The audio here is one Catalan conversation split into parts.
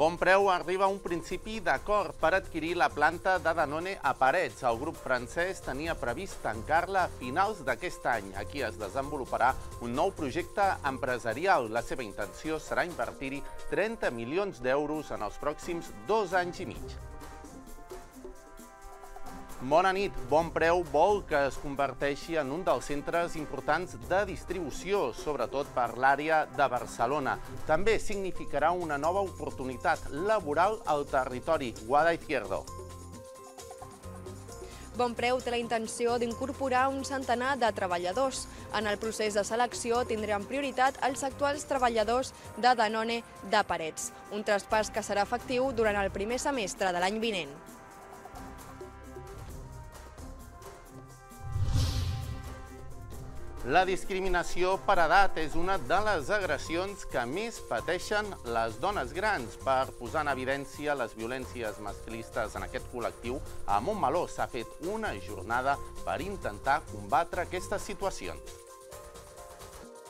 Bon Preu arriba a un principi d'acord per adquirir la planta de Danone a Parets. El grup francès tenia previst tancar-la a finals d'aquest any. Aquí es desenvoluparà un nou projecte empresarial. La seva intenció serà invertir-hi 30 milions d'euros en els pròxims dos anys i mig. Bona nit. Bon Preu vol que es converteixi en un dels centres importants de distribució, sobretot per l'àrea de Barcelona. També significarà una nova oportunitat laboral al territori. Guada Izquierdo. Bonpreu té la intenció d'incorporar un centenar de treballadors. En el procés de selecció tindran prioritat els actuals treballadors de Danone de Parets, un traspàs que serà efectiu durant el primer semestre de l'any vinent. La discriminació per edat és una de les agressions que més pateixen les dones grans. Per posar en evidència les violències masclistes en aquest col·lectiu, a Montmeló s'ha fet una jornada per intentar combatre aquestes situacions.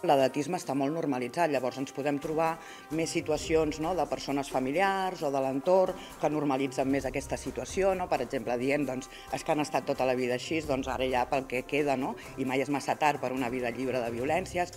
L'edatisme està molt normalitzat, llavors ens podem trobar més situacions no, de persones familiars o de l'entorn que normalitzen més aquesta situació, no? per exemple, dient doncs, és que han estat tota la vida així, doncs ara ja pel que queda, no? i mai és massa tard per una vida lliure de violències.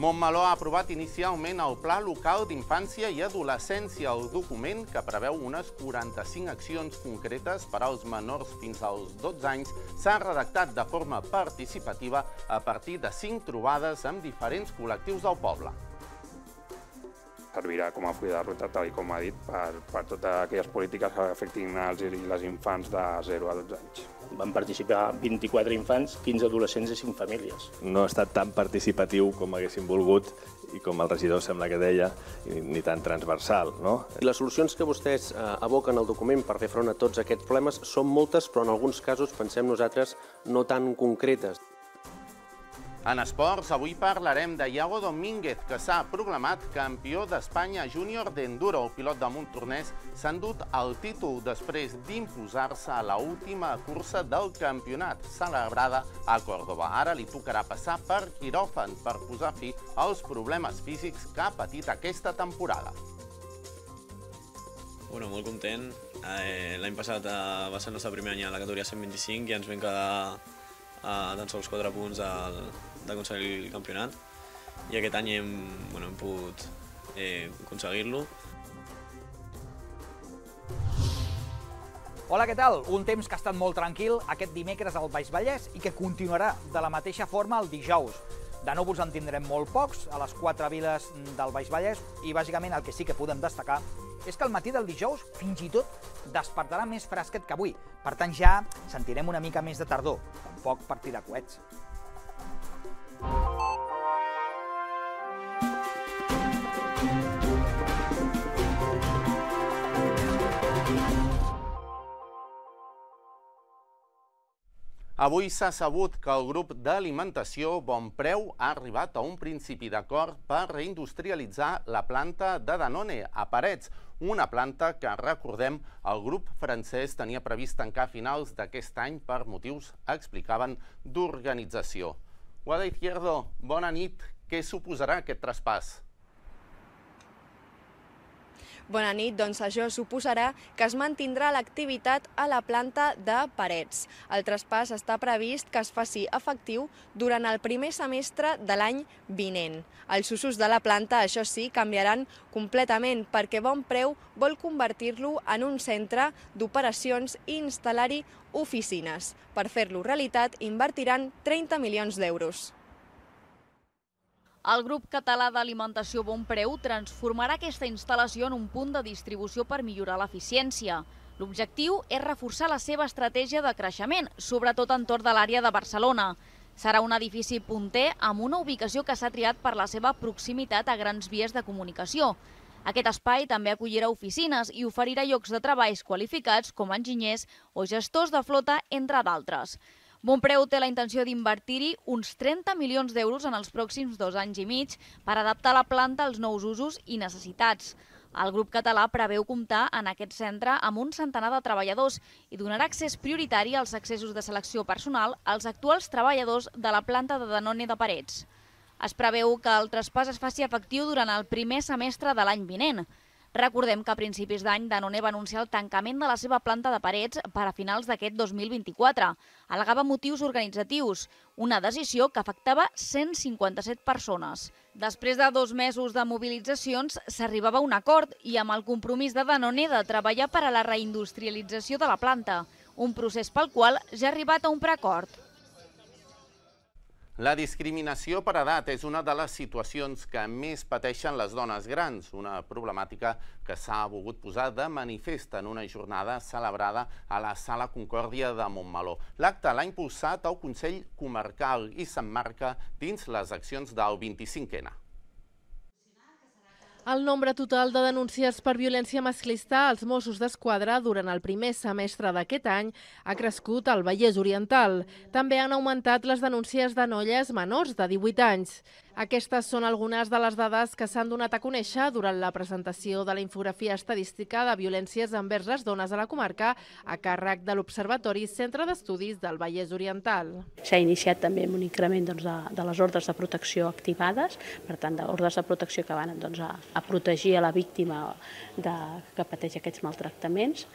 Montmeló ha aprovat inicialment el Pla Local d'Infància i Adolescència, el document que preveu unes 45 accions concretes per als menors fins als 12 anys. S'ha redactat de forma participativa a partir de 5 trobades amb diferents col·lectius del poble servirà com a full de ruta, tal com ha dit, per, per totes aquelles polítiques que afectin els i les infants de 0 a 12 anys. Van participar 24 infants, 15 adolescents i 5 famílies. No ha estat tan participatiu com haguéssim volgut i com el regidor sembla que deia, ni tan transversal. No? Les solucions que vostès eh, aboquen al document per fer front a tots aquests problemes són moltes, però en alguns casos, pensem nosaltres, no tan concretes. En esports, avui parlarem de Iago Domínguez, que s'ha proclamat campió d'Espanya júnior d'enduro. El pilot de Montornès s'ha endut el títol després d'imposar-se a la última cursa del campionat, celebrada a Còrdoba. Ara li tocarà passar per quiròfan per posar fi als problemes físics que ha patit aquesta temporada. Bueno, molt content. Eh, L'any passat eh, va ser el nostre primer any a la categoria 125 i ens vam quedar a tan sols 4 punts al, d'aconseguir el campionat i aquest any hem, bueno, hem pogut eh, aconseguir-lo. Hola, què tal? Un temps que ha estat molt tranquil aquest dimecres al Baix Vallès i que continuarà de la mateixa forma el dijous. De núvols en tindrem molt pocs a les quatre viles del Baix Vallès i bàsicament el que sí que podem destacar és que el matí del dijous fins i tot despertarà més fresquet que avui. Per tant, ja sentirem una mica més de tardor, tampoc per tirar coets. Avui s'ha sabut que el grup d'alimentació Bon Preu ha arribat a un principi d'acord per reindustrialitzar la planta de Danone a Parets, una planta que, recordem, el grup francès tenia previst tancar a finals d'aquest any per motius, explicaven, d'organització. Guada Izquierdo, bona nit. Què suposarà aquest traspàs? Bona nit, doncs això suposarà que es mantindrà l'activitat a la planta de Parets. El traspàs està previst que es faci efectiu durant el primer semestre de l'any vinent. Els usos de la planta, això sí, canviaran completament perquè Bon Preu vol convertir-lo en un centre d'operacions i instal·lar-hi oficines. Per fer-lo realitat, invertiran 30 milions d'euros. El grup català d'alimentació Bon Preu transformarà aquesta instal·lació en un punt de distribució per millorar l'eficiència. L'objectiu és reforçar la seva estratègia de creixement, sobretot entorn de l'àrea de Barcelona. Serà un edifici punter amb una ubicació que s'ha triat per la seva proximitat a grans vies de comunicació. Aquest espai també acollirà oficines i oferirà llocs de treballs qualificats com enginyers o gestors de flota, entre d'altres. Montpreu té la intenció d'invertir-hi uns 30 milions d'euros en els pròxims dos anys i mig per adaptar la planta als nous usos i necessitats. El grup català preveu comptar en aquest centre amb un centenar de treballadors i donarà accés prioritari als accessos de selecció personal als actuals treballadors de la planta de Danone de Parets. Es preveu que el traspàs es faci efectiu durant el primer semestre de l'any vinent. Recordem que a principis d'any Danone va anunciar el tancament de la seva planta de parets per a finals d'aquest 2024. Alegava motius organitzatius, una decisió que afectava 157 persones. Després de dos mesos de mobilitzacions, s'arribava a un acord i amb el compromís de Danone de treballar per a la reindustrialització de la planta, un procés pel qual ja ha arribat a un preacord. La discriminació per edat és una de les situacions que més pateixen les dones grans, una problemàtica que s'ha volgut posar de manifest en una jornada celebrada a la Sala Concòrdia de Montmeló. L'acte l'ha impulsat el Consell Comarcal i s'emmarca dins les accions del 25N. El nombre total de denúncies per violència masclista als Mossos d'Esquadra durant el primer semestre d'aquest any ha crescut al Vallès Oriental. També han augmentat les denúncies de noies menors de 18 anys. Aquestes són algunes de les dades que s'han donat a conèixer durant la presentació de la infografia estadística de violències envers les dones a la comarca a càrrec de l'Observatori Centre d'Estudis del Vallès Oriental. S'ha iniciat també un increment doncs, de, de les ordres de protecció activades, per tant, d'ordres de protecció que van doncs, a, a protegir a la víctima de, que pateix aquests maltractaments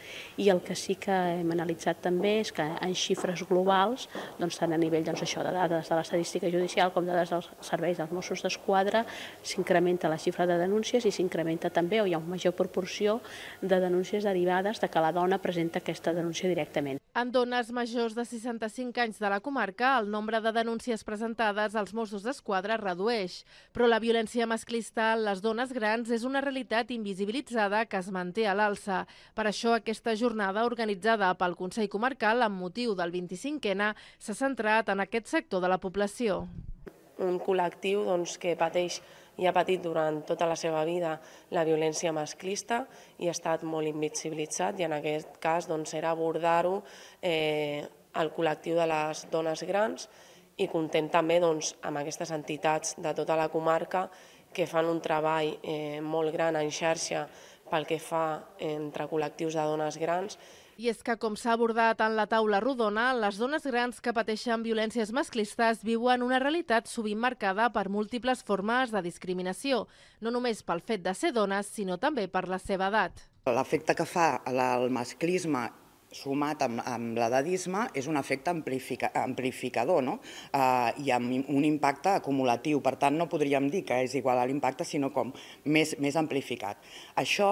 i el que sí que hem analitzat també és que en xifres globals, doncs, tant a nivell doncs, això, de dades de l'estadística judicial com de dades dels serveis dels Mossos d'Esquadra s'incrementa la xifra de denúncies i s'incrementa també, o hi ha una major proporció de denúncies derivades de que la dona presenta aquesta denúncia directament. En dones majors de 65 anys de la comarca, el nombre de denúncies presentades als Mossos d'Esquadra redueix, però la violència masclista en les dones grans és una realitat invisibilitzada que es manté a l'alça. Per això, aquesta jornada organitzada pel Consell Comarcal amb motiu del 25N s'ha centrat en aquest sector de la població un col·lectiu doncs, que pateix i ha patit durant tota la seva vida la violència masclista i ha estat molt invisibilitzat i en aquest cas doncs, era abordar-ho eh, al col·lectiu de les dones grans i content també doncs, amb aquestes entitats de tota la comarca que fan un treball eh, molt gran en xarxa pel que fa entre col·lectius de dones grans i és que, com s'ha abordat en la taula rodona, les dones grans que pateixen violències masclistes viuen una realitat sovint marcada per múltiples formes de discriminació, no només pel fet de ser dones, sinó també per la seva edat. L'efecte que fa el masclisme sumat amb, amb l'edadisme és un efecte amplifica, amplificador no? uh, i amb un impacte acumulatiu. Per tant, no podríem dir que és igual a l'impacte, sinó com més, més amplificat. Això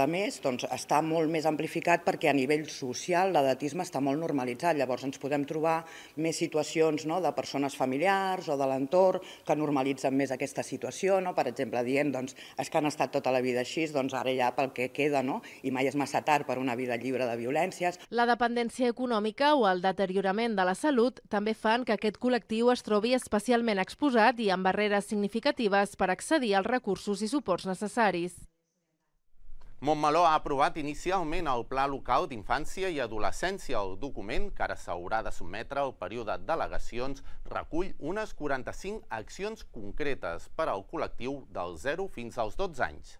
a més, doncs, està molt més amplificat perquè a nivell social l'edatisme està molt normalitzat. Llavors ens podem trobar més situacions no, de persones familiars o de l'entorn que normalitzen més aquesta situació. No? Per exemple, dient doncs, és que han estat tota la vida així, doncs ara ja pel que queda, no? i mai és massa tard per una vida lliure de violències. La dependència econòmica o el deteriorament de la salut també fan que aquest col·lectiu es trobi especialment exposat i amb barreres significatives per accedir als recursos i suports necessaris. Montmeló ha aprovat inicialment el Pla Local d'Infància i Adolescència. El document, que ara s'haurà de sotmetre al període d'al·legacions, recull unes 45 accions concretes per al col·lectiu del 0 fins als 12 anys.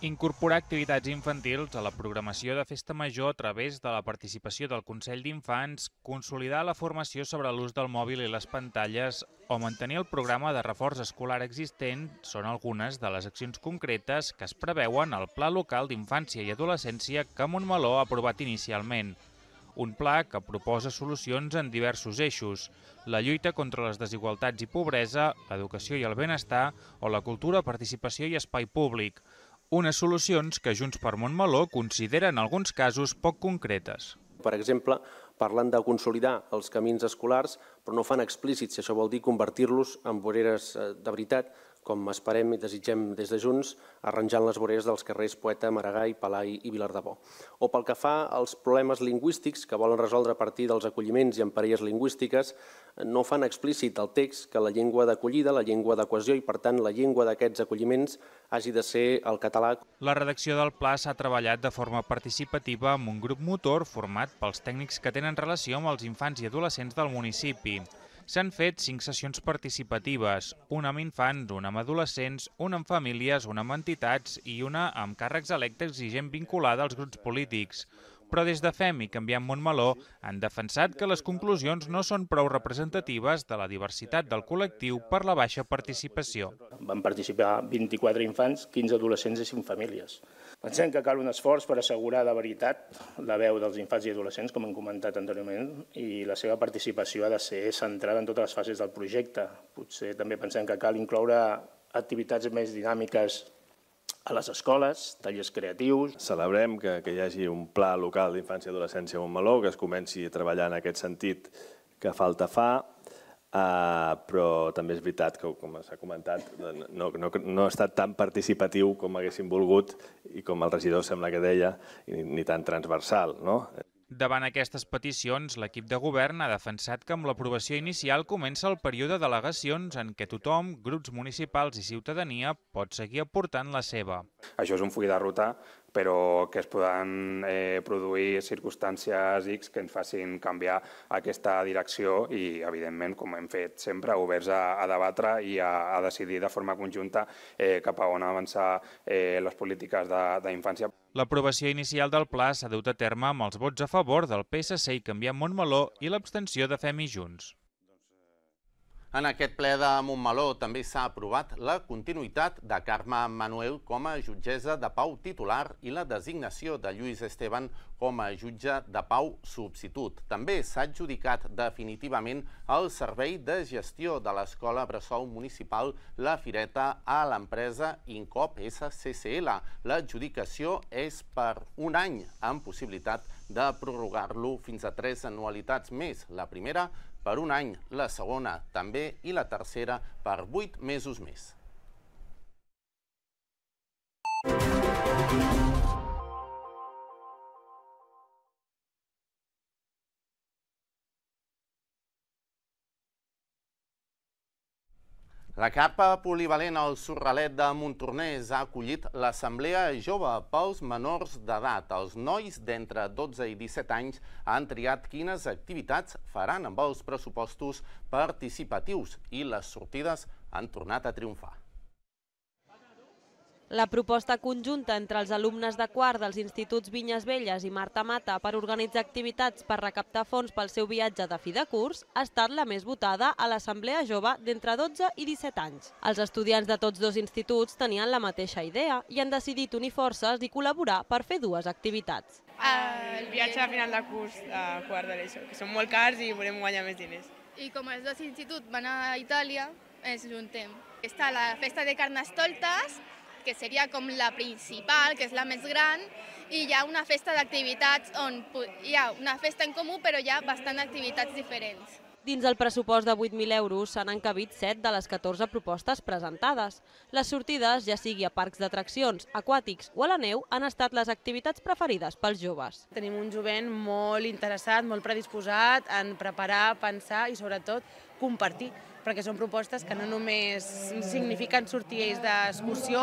Incorporar activitats infantils a la programació de Festa Major a través de la participació del Consell d'Infants, consolidar la formació sobre l'ús del mòbil i les pantalles o mantenir el programa de reforç escolar existent són algunes de les accions concretes que es preveuen al Pla Local d'Infància i Adolescència que Montmeló ha aprovat inicialment. Un pla que proposa solucions en diversos eixos, la lluita contra les desigualtats i pobresa, l'educació i el benestar o la cultura, participació i espai públic, unes solucions que Junts per Montmeló considera en alguns casos poc concretes. Per exemple, parlen de consolidar els camins escolars, però no fan explícit si això vol dir convertir-los en voreres eh, de veritat, com esperem i desitgem des de Junts, arranjant les voreres dels carrers Poeta, Maragall, Palai i Vilardebó. O pel que fa als problemes lingüístics que volen resoldre a partir dels acolliments i en parelles lingüístiques, no fan explícit el text que la llengua d'acollida, la llengua de cohesió i, per tant, la llengua d'aquests acolliments hagi de ser el català. La redacció del pla s'ha treballat de forma participativa amb un grup motor format pels tècnics que tenen relació amb els infants i adolescents del municipi. S'han fet cinc sessions participatives, una amb infants, una amb adolescents, una amb famílies, una amb entitats i una amb càrrecs electes i gent vinculada als grups polítics. Però des de FEM i Canviem Montmeló han defensat que les conclusions no són prou representatives de la diversitat del col·lectiu per la baixa participació. Van participar 24 infants, 15 adolescents i 5 famílies. Pensem que cal un esforç per assegurar de veritat la veu dels infants i adolescents, com hem comentat anteriorment, i la seva participació ha de ser centrada en totes les fases del projecte. Potser també pensem que cal incloure activitats més dinàmiques a les escoles, tallers creatius. Celebrem que, que hi hagi un pla local d'infància i adolescència a Montmeló, que es comenci a treballar en aquest sentit que falta fa, Uh, però també és veritat que, com s'ha comentat, no, no, no ha estat tan participatiu com haguéssim volgut i com el regidor sembla que deia, ni, ni tan transversal. No? Davant aquestes peticions, l'equip de govern ha defensat que amb l'aprovació inicial comença el període d'al·legacions en què tothom, grups municipals i ciutadania pot seguir aportant la seva. Això és un full de ruta però que es poden eh, produir circumstàncies X que ens facin canviar aquesta direcció i, evidentment, com hem fet sempre, oberts a, a debatre i a, a decidir de forma conjunta eh, cap a on avançar eh, les polítiques d'infància. L'aprovació inicial del pla s'ha dut a terme amb els vots a favor del PSC i Canviem Montmeló i l'abstenció de Fem i Junts. En aquest ple de Montmeló també s'ha aprovat la continuïtat de Carme Manuel com a jutgessa de pau titular i la designació de Lluís Esteban com a jutge de pau substitut. També s'ha adjudicat definitivament el servei de gestió de l'Escola Bressol Municipal La Fireta a l'empresa Incop SCCL. L'adjudicació és per un any, amb possibilitat de prorrogar-lo fins a tres anualitats més. La primera per un any, la segona també i la tercera per vuit mesos més. La capa polivalent al Sorralet de Montornès ha acollit l'Assemblea Jove pels menors d'edat. Els nois d'entre 12 i 17 anys han triat quines activitats faran amb els pressupostos participatius i les sortides han tornat a triomfar. La proposta conjunta entre els alumnes de quart dels instituts Vinyes Velles i Marta Mata per organitzar activitats per recaptar fons pel seu viatge de fi de curs ha estat la més votada a l'Assemblea Jove d'entre 12 i 17 anys. Els estudiants de tots dos instituts tenien la mateixa idea i han decidit unir forces i col·laborar per fer dues activitats. El viatge a final de curs a quart de l'ESO, que són molt cars i volem guanyar més diners. I com els dos instituts van a Itàlia, ens juntem. Està la festa de Carnestoltes, que seria com la principal, que és la més gran, i hi ha una festa d'activitats on hi ha una festa en comú, però hi ha bastant activitats diferents. Dins el pressupost de 8.000 euros s'han encabit 7 de les 14 propostes presentades. Les sortides, ja sigui a parcs d'atraccions, aquàtics o a la neu, han estat les activitats preferides pels joves. Tenim un jovent molt interessat, molt predisposat en preparar, pensar i sobretot compartir perquè són propostes que no només signifiquen sortir ells d'excursió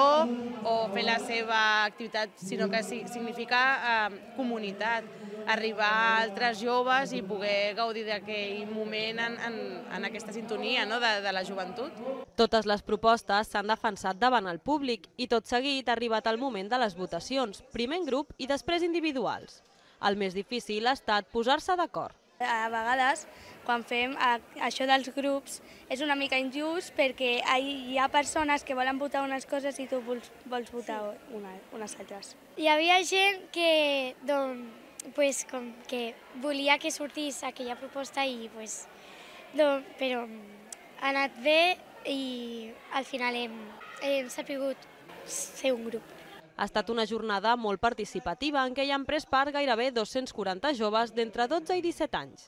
o fer la seva activitat, sinó que significa eh, comunitat, arribar a altres joves i poder gaudir d'aquell moment en, en, en aquesta sintonia no? de, de la joventut. Totes les propostes s'han defensat davant el públic i tot seguit ha arribat el moment de les votacions, primer en grup i després individuals. El més difícil ha estat posar-se d'acord. A vegades, quan fem això dels grups, és una mica injust perquè hi ha persones que volen votar unes coses i tu vols, vols votar una, unes altres. Hi havia gent que, doncs, pues, com que volia que sortís aquella proposta i pues, doncs, però ha anat bé i al final hem, hem sapigut ser un grup. Ha estat una jornada molt participativa en què hi han pres part gairebé 240 joves d'entre 12 i 17 anys.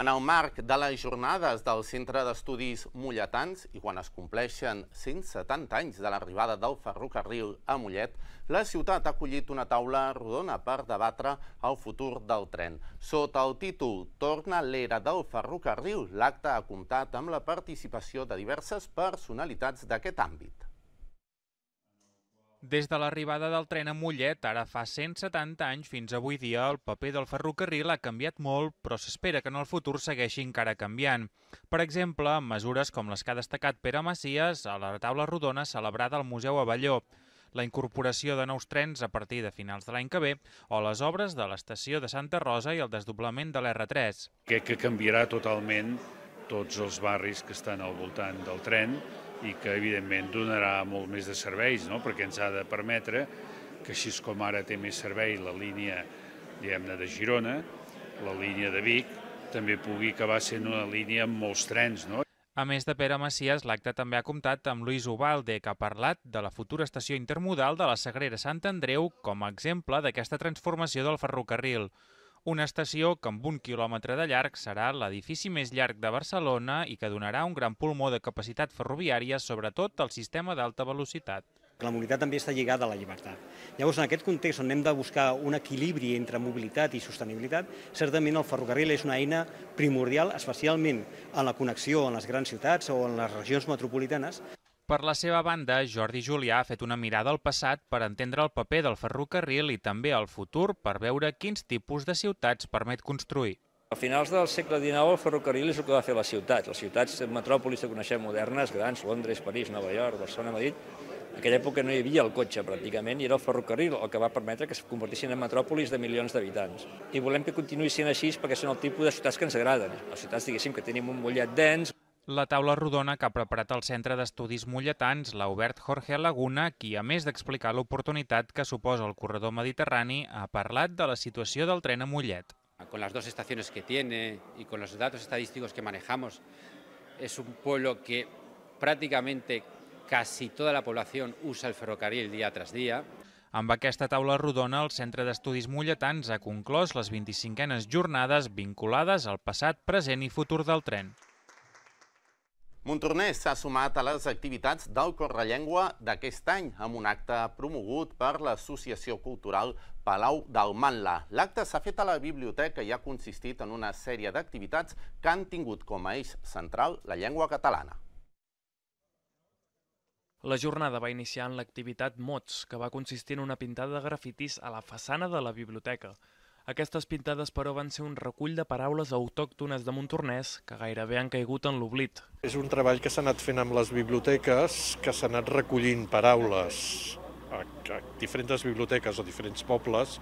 En el marc de les jornades del Centre d'Estudis Molletans i quan es compleixen 170 anys de l'arribada del ferrocarril a Mollet, la ciutat ha acollit una taula rodona per debatre el futur del tren. Sota el títol Torna l'era del ferrocarril, l'acte ha comptat amb la participació de diverses personalitats d'aquest àmbit. Des de l'arribada del tren a Mollet, ara fa 170 anys fins avui dia, el paper del ferrocarril ha canviat molt, però s'espera que en el futur segueixi encara canviant. Per exemple, amb mesures com les que ha destacat Pere Macias a la taula rodona celebrada al Museu Avelló. la incorporació de nous trens a partir de finals de l'any que ve o les obres de l'estació de Santa Rosa i el desdoblament de l'R3. Crec que canviarà totalment tots els barris que estan al voltant del tren i que, evidentment, donarà molt més de serveis, no? perquè ens ha de permetre que, així com ara té més servei la línia diguem-ne de Girona, la línia de Vic, també pugui acabar sent una línia amb molts trens, no? A més de Pere Macias, l'acte també ha comptat amb Luis Ubalde, que ha parlat de la futura estació intermodal de la Sagrera Sant Andreu com a exemple d'aquesta transformació del ferrocarril. Una estació que amb un quilòmetre de llarg serà l'edifici més llarg de Barcelona i que donarà un gran pulmó de capacitat ferroviària, sobretot al sistema d'alta velocitat la mobilitat també està lligada a la llibertat. Llavors, en aquest context on hem de buscar un equilibri entre mobilitat i sostenibilitat, certament el ferrocarril és una eina primordial, especialment en la connexió en les grans ciutats o en les regions metropolitanes. Per la seva banda, Jordi Julià ha fet una mirada al passat per entendre el paper del ferrocarril i també al futur per veure quins tipus de ciutats permet construir. A finals del segle XIX el ferrocarril és el que va fer les ciutats. Les ciutats metròpolis que coneixem modernes, grans, Londres, París, Nova York, Barcelona, Madrid, en aquella època no hi havia el cotxe pràcticament i era el ferrocarril el que va permetre que es convertissin en metròpolis de milions d'habitants. I volem que continuï sent així perquè són el tipus de ciutats que ens agraden. Les ciutats, diguéssim, que tenim un mullet dens, la taula rodona que ha preparat el Centre d'Estudis Molletans l'ha obert Jorge Laguna, qui, a més d'explicar l'oportunitat que suposa el corredor mediterrani, ha parlat de la situació del tren a Mollet. Con las dos estaciones que tiene y con los datos estadísticos que manejamos, es un pueblo que prácticamente casi toda la población usa el ferrocarril día tras día. Amb aquesta taula rodona, el Centre d'Estudis Molletans ha conclòs les 25enes jornades vinculades al passat, present i futur del tren. Montornès s'ha sumat a les activitats del Correllengua d'aquest any amb un acte promogut per l'Associació Cultural Palau del Manla. L'acte s'ha fet a la biblioteca i ha consistit en una sèrie d'activitats que han tingut com a eix central la llengua catalana. La jornada va iniciar en l'activitat Mots, que va consistir en una pintada de grafitis a la façana de la biblioteca. Aquestes pintades, però, van ser un recull de paraules autòctones de Montornès que gairebé han caigut en l'oblit. És un treball que s'ha anat fent amb les biblioteques, que s'ha anat recollint paraules a, a diferents biblioteques o diferents pobles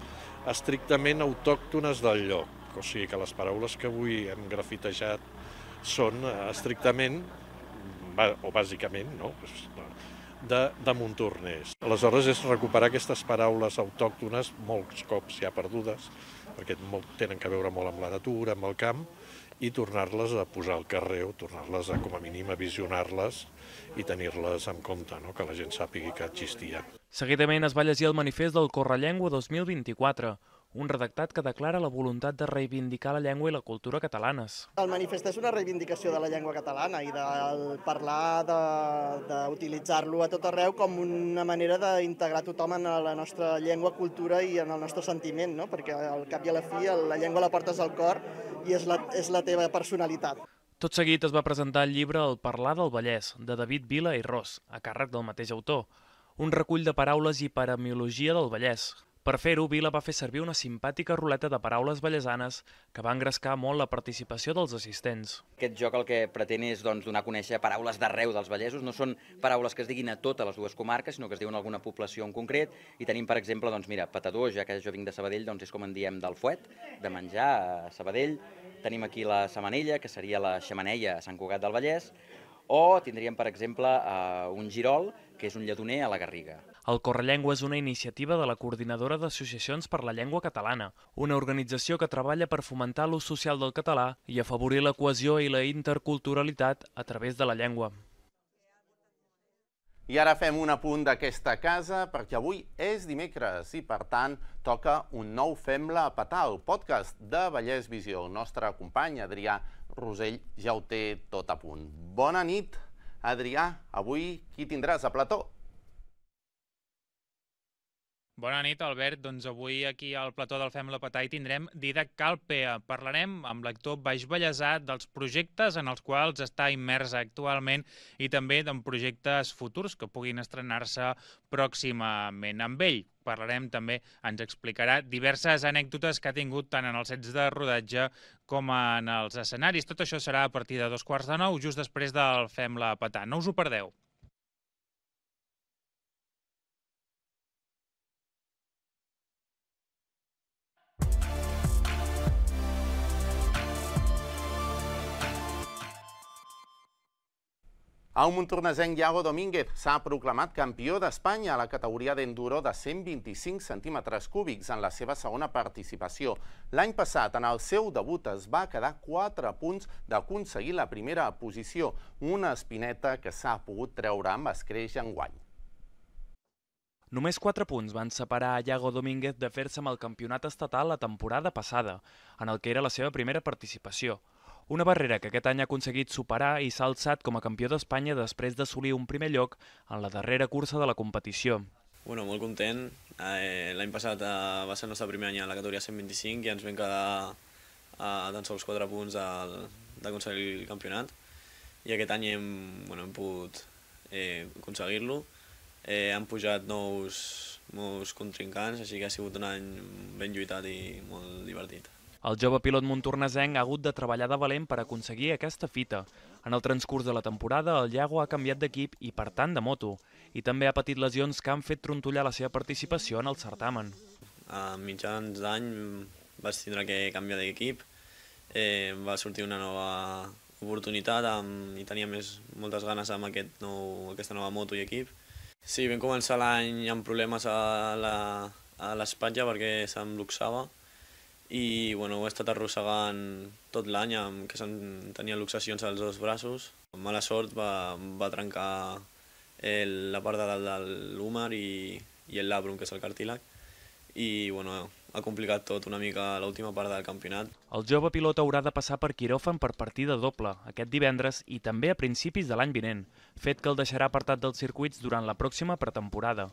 estrictament autòctones del lloc. O sigui que les paraules que avui hem grafitejat són eh, estrictament, o bàsicament, no? De, de Montornès. Aleshores és recuperar aquestes paraules autòctones, molts cops ja perdudes, perquè molt, tenen que veure molt amb la natura, amb el camp, i tornar-les a posar al carrer o tornar-les a, com a mínim, a visionar-les i tenir-les en compte, no? que la gent sàpigui que existien. Seguidament es va llegir el manifest del Correllengua 2024, un redactat que declara la voluntat de reivindicar la llengua i la cultura catalanes. El manifest és una reivindicació de la llengua catalana i de parlar, d'utilitzar-lo a tot arreu com una manera d'integrar tothom en la nostra llengua, cultura i en el nostre sentiment, no? perquè al cap i a la fi la llengua la portes al cor i és la, és la teva personalitat. Tot seguit es va presentar el llibre El parlar del Vallès, de David Vila i Ros, a càrrec del mateix autor, un recull de paraules i paramiologia del Vallès, per fer-ho, Vila va fer servir una simpàtica ruleta de paraules ballesanes que va engrescar molt la participació dels assistents. Aquest joc el que pretén és doncs, donar a conèixer paraules d'arreu dels vallesos. No són paraules que es diguin a totes les dues comarques, sinó que es diuen a alguna població en concret. I tenim, per exemple, doncs, mira, patador, ja que jo vinc de Sabadell, doncs és com en diem del fuet, de menjar a Sabadell. Tenim aquí la Samanella, que seria la xamaneia a Sant Cugat del Vallès. O tindríem, per exemple, uh, un girol, que és un lledoner a la Garriga. El Correllengua és una iniciativa de la Coordinadora d'Associacions per la Llengua Catalana, una organització que treballa per fomentar l'ús social del català i afavorir la cohesió i la interculturalitat a través de la llengua. I ara fem un apunt d'aquesta casa perquè avui és dimecres i, per tant, toca un nou Fem-la a petar, el podcast de Vallès Visió. El nostre company, Adrià Rosell, ja ho té tot a punt. Bona nit! Adrià, avui qui tindràs a plató? Bona nit, Albert. Doncs avui aquí al plató del Fem la Patà hi tindrem Didac Calpe. Parlarem amb l'actor Baix Ballesà dels projectes en els quals està immers actualment i també en projectes futurs que puguin estrenar-se pròximament amb ell. Parlarem també, ens explicarà diverses anècdotes que ha tingut tant en els sets de rodatge com en els escenaris. Tot això serà a partir de dos quarts de nou, just després del Fem la Patà. No us ho perdeu. El montornesenc Iago Domínguez s'ha proclamat campió d'Espanya a la categoria d'enduro de 125 centímetres cúbics en la seva segona participació. L'any passat, en el seu debut, es va quedar 4 punts d'aconseguir la primera posició, una espineta que s'ha pogut treure amb escreix enguany. Només 4 punts van separar a Iago Domínguez de fer-se amb el campionat estatal la temporada passada, en el que era la seva primera participació. Una barrera que aquest any ha aconseguit superar i s'ha alçat com a campió d'Espanya després d'assolir un primer lloc en la darrera cursa de la competició. Bueno, molt content. Eh, L'any passat eh, va ser el nostre primer any a la categoria 125 i ens vam quedar a tan sols 4 punts d'aconseguir el campionat. I aquest any hem, bueno, hem pogut eh, aconseguir-lo. Eh, han pujat nous, nous contrincants, així que ha sigut un any ben lluitat i molt divertit. El jove pilot montornesenc ha hagut de treballar de valent per aconseguir aquesta fita. En el transcurs de la temporada, el Llago ha canviat d'equip i, per tant, de moto, i també ha patit lesions que han fet trontollar la seva participació en el certamen. A mitjans d'any vaig tindre que canviar d'equip, eh, va sortir una nova oportunitat amb, i tenia més, moltes ganes amb aquest nou, aquesta nova moto i equip. Sí, vam començar l'any amb problemes a l'espatlla perquè se'm luxava, i bueno, ho he estat arrossegant tot l'any, que tenia luxacions als dos braços. Amb mala sort va, va trencar el, la part de dalt de l'húmer i, i el labrum, que és el cartílag, i bueno, ha complicat tot una mica l'última part del campionat. El jove pilot haurà de passar per quiròfan per partida doble aquest divendres i també a principis de l'any vinent, fet que el deixarà apartat dels circuits durant la pròxima pretemporada.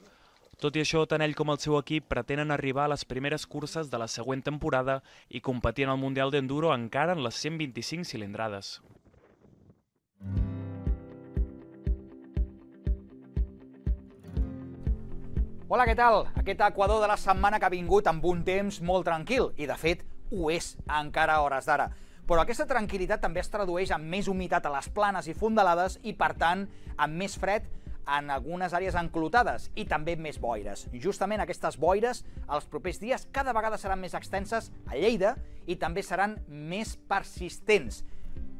Tot i això, tant ell com el seu equip pretenen arribar a les primeres curses de la següent temporada i competir en el Mundial d'Enduro encara en les 125 cilindrades. Hola, què tal? Aquest Equador de la setmana que ha vingut amb un temps molt tranquil, i de fet ho és encara a hores d'ara. Però aquesta tranquil·litat també es tradueix en més humitat a les planes i fondalades i, per tant, amb més fred en algunes àrees enclotades i també més boires. Justament aquestes boires, els propers dies, cada vegada seran més extenses a Lleida i també seran més persistents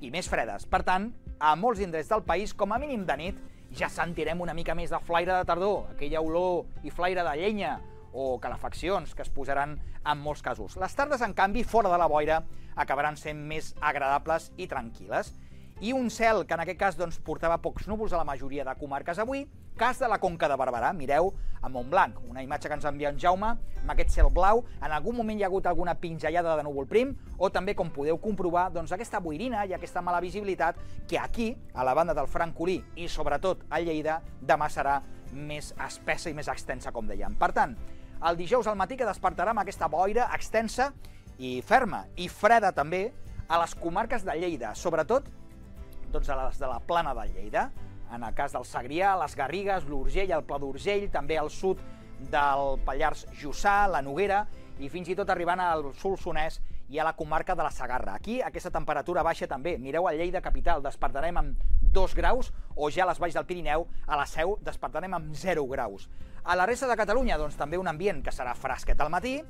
i més fredes. Per tant, a molts indrets del país, com a mínim de nit, ja sentirem una mica més de flaire de tardor, aquella olor i flaire de llenya o calefaccions que es posaran en molts casos. Les tardes, en canvi, fora de la boira, acabaran sent més agradables i tranquil·les i un cel que en aquest cas doncs, portava pocs núvols a la majoria de comarques avui, cas de la Conca de Barberà, mireu, a Montblanc, una imatge que ens envia en Jaume, amb aquest cel blau, en algun moment hi ha hagut alguna pinzellada de núvol prim, o també, com podeu comprovar, doncs, aquesta boirina i aquesta mala visibilitat que aquí, a la banda del Francolí i sobretot a Lleida, demà serà més espessa i més extensa, com dèiem. Per tant, el dijous al matí que despertarà amb aquesta boira extensa i ferma, i freda també, a les comarques de Lleida, sobretot doncs, a les de la plana de Lleida, en el cas del Segrià, les Garrigues, l'Urgell, el Pla d'Urgell, també al sud del Pallars Jussà, la Noguera, i fins i tot arribant al Solsonès i a la comarca de la Sagarra. Aquí aquesta temperatura baixa també. Mireu a Lleida capital, despertarem amb 2 graus, o ja a les valls del Pirineu, a la Seu, despertarem amb 0 graus. A la resta de Catalunya, doncs també un ambient que serà fresquet al matí,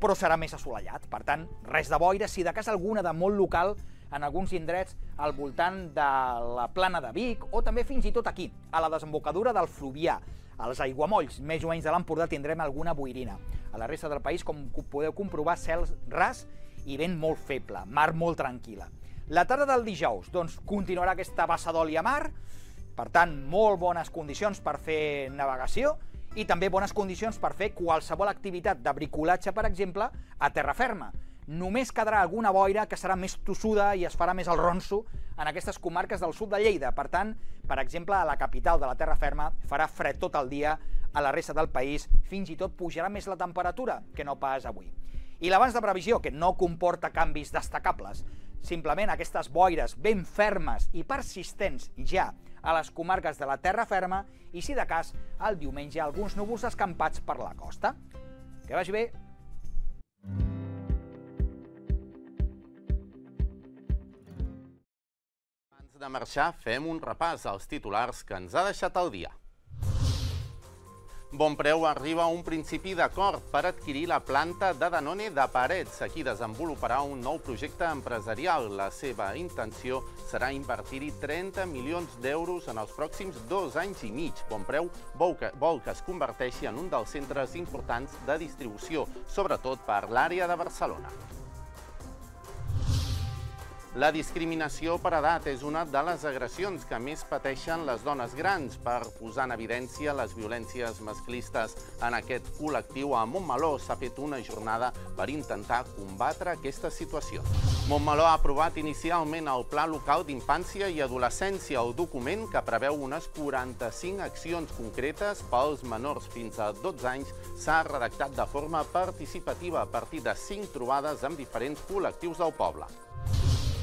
però serà més assolellat. Per tant, res de boira, si de cas alguna de molt local en alguns indrets al voltant de la plana de Vic o també fins i tot aquí, a la desembocadura del Fluvià. Als aiguamolls, més o menys de l'Empordà, tindrem alguna boirina. A la resta del país, com podeu comprovar, cels ras i vent molt feble, mar molt tranquil·la. La tarda del dijous, doncs, continuarà aquesta bassa d'oli a mar, per tant, molt bones condicions per fer navegació i també bones condicions per fer qualsevol activitat de bricolatge, per exemple, a terra ferma només quedarà alguna boira que serà més tossuda i es farà més el ronso en aquestes comarques del sud de Lleida. Per tant, per exemple, a la capital de la terra ferma farà fred tot el dia, a la resta del país fins i tot pujarà més la temperatura que no pas avui. I l'abans de previsió, que no comporta canvis destacables, simplement aquestes boires ben fermes i persistents ja a les comarques de la terra ferma i, si de cas, el diumenge alguns núvols escampats per la costa. Que vagi bé! De marxar, fem un repàs als titulars que ens ha deixat el dia. Bonpreu arriba a un principi d'acord per adquirir la planta de Danone de Parets. Aquí desenvoluparà un nou projecte empresarial. La seva intenció serà invertir-hi 30 milions d'euros en els pròxims dos anys i mig. Bonpreu vol que, vol que es converteixi en un dels centres importants de distribució, sobretot per l'àrea de Barcelona. La discriminació per edat és una de les agressions que més pateixen les dones grans. Per posar en evidència les violències masclistes en aquest col·lectiu, a Montmeló s'ha fet una jornada per intentar combatre aquesta situació. Montmeló ha aprovat inicialment el Pla Local d'Infància i Adolescència, el document que preveu unes 45 accions concretes pels menors fins a 12 anys s'ha redactat de forma participativa a partir de 5 trobades amb diferents col·lectius del poble.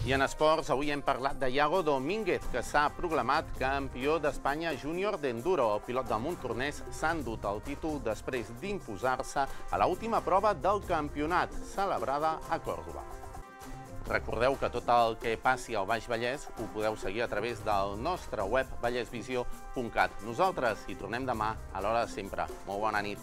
I en esports, avui hem parlat de Iago Domínguez, que s'ha proclamat campió d'Espanya júnior d'enduro. El pilot de Montornès s'ha endut el títol després d'imposar-se a l'última prova del campionat, celebrada a Còrdoba. Recordeu que tot el que passi al Baix Vallès ho podeu seguir a través del nostre web vallesvisió.cat. Nosaltres hi tornem demà a l'hora de sempre. Molt bona nit.